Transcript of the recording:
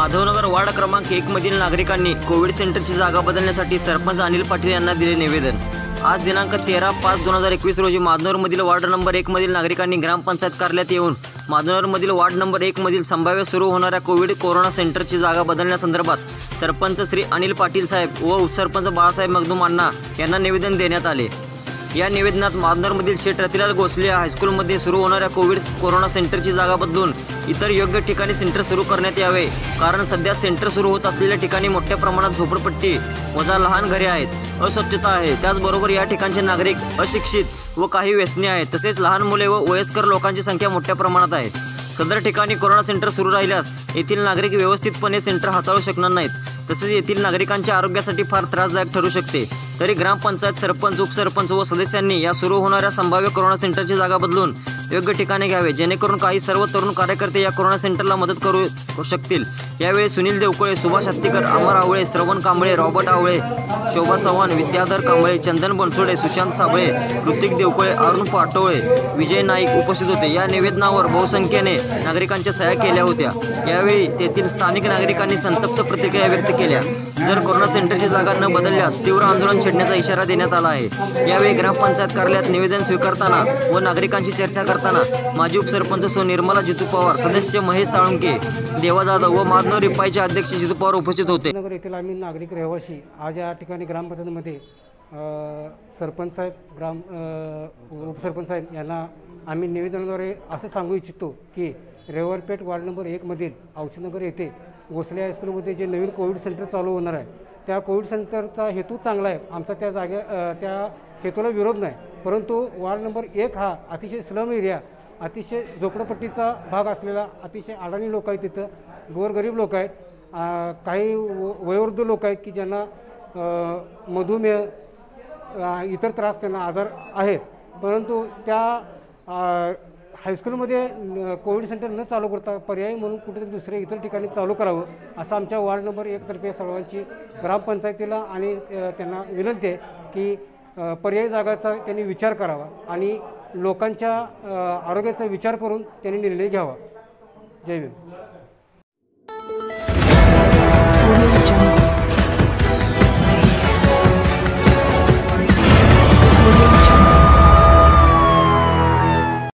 Madhavnagar ward क्रमांक एक मधील नागरिकांनी कोविड सेंटरची जागा बदलण्यासाठी सरपंच अनिल पाटील यांना दिले निवेदन. आज दिनांक तेरा पाच दोन हजार एकवीस रोजी माधनूरमधील वार्ड नंबर एकमधील नागरिकांनी ग्रामपंचायत कार्यालयात येऊन माधनूरमधील वार्ड नंबर एकमधील संभाव्य सुरू होणाऱ्या कोविड कोरोना सेंटरची जागा बदलण्यासंदर्भात सरपंच श्री अनिल पाटील साहेब व उपसरपंच बाळासाहेब मगदूम अण्णा यांना निवेदन देण्यात आले. या निवेदनात मांदरमधील शेठ रतिलाल गोसले हायस्कूलमध्ये सुरू होणाऱ्या कोविड कोरोना सेंटरची जागा बदलून इतर योग्य ठिकाणी सेंटर सुरू करण्यात यावे. कारण सध्या सेंटर सुरू होत असलेल्या ठिकाणी मोठ्या प्रमाणात झोपडपट्टी वजा लहान घरे आहेत अस्वच्छता आहे. त्याचबरोबर या ठिकाणचे नागरिक अशिक्षित व काही व्यसने आहेत. तसेच लहान मुले व वयस्कर लोकांची संख्या मोठ्या प्रमाणात आहे. सदर ठिकाणी कोरोना सेंटर सुरू राहिल्यास येथील नागरिक व्यवस्थितपणे सेंटर हाताळू शकणार नाहीत. तसेच येथील नागरिकांच्या आरोग्यासाठी फार त्रासदायक ठरू शकते. तरी ग्रामपंचायत सरपंच उपसरपंच व सदस्यांनी या सुरू होणाऱ्या संभाव्य कोरोना सेंटरची जागा बदलून योग्य ठिकाणी घ्यावे जेणेकरून काही सर्व तरुण कार्यकर्ते या कोरोना सेंटरला मदत करू शकतील. यावेळी सुनील देवकुळे सुभाष हत्तीकर अमर आवळे श्रवण कांबळे रॉबर्ट आवळे शोभा चव्हाण विद्याधर कांबळे चंदन बनसोडे सुशांत साबळे ऋतिक देवकुळे अरुण पाटोळे विजय नाईक उपस्थित होते. या निवेदनावर बहुसंख्येने नागरिकांच्या सह्या केल्या होत्या. यावेळी तेथील स्थानिक नागरिकांनी संतप्त प्रतिक्रिया व्यक्त केल्या. जर कोरोना सेंटरची जागा न बदलल्यास तीव्र आंदोलन छेडण्याचा इशारा देण्यात आला आहे. यावेळी ग्रामपंचायत कार्यालयात निवेदन स्वीकारताना व नागरिकांशी चर्चा करताना माजी उपसरपंच सो निर्मला जितू पवार सदस्य महेश साळुंके देवा जाधव व माधव रिपाईचे अध्यक्ष जितू पवार उपस्थित होते. नगर येथील आम्ही नागरिक रहिवासी आज या ठिकाणी ग्रामपंचायतीमध्ये सरपंच साहेब ग्राम उपसरपंच साहेब यांना आम्ही निवेदनाद्वारे असं सांगू इच्छितो की रेवरपेठ वार्ड नंबर एकमधील औषधनगर येथे गोसले हायस्कूलमध्ये जे नवीन कोविड सेंटर चालू होणार आहे त्या कोविड सेंटरचा हेतू चांगला आहे. आमचा त्या जागे त्या हेतूला विरोध नाही. परंतु वार्ड नंबर एक हा अतिशय स्लम एरिया अतिशय झोपडपट्टीचा भाग असलेला अतिशय अडाणी लोक आहेत तिथं गोरगरीब लोक आहेत काही व- वयोवृद्ध लोक आहेत की ज्यांना मधुमेह इतर त्रास त्यांना आजार आहेत. परंतु त्या हायस्कूलमध्ये कोविड सेंटर न चालू करता पर्यायी म्हणून कुठेतरी दुसऱ्या इतर ठिकाणी चालू करावं असं आमच्या वार्ड नंबर एकतर्फे सर्वांची ग्रामपंचायतीला आणि त्यांना विनंती आहे की पर्यायी जागाचा त्यांनी विचार करावा आणि लोकांच्या आरोग्याचा विचार करून त्यांनी निर्णय घ्यावा. जय भीम.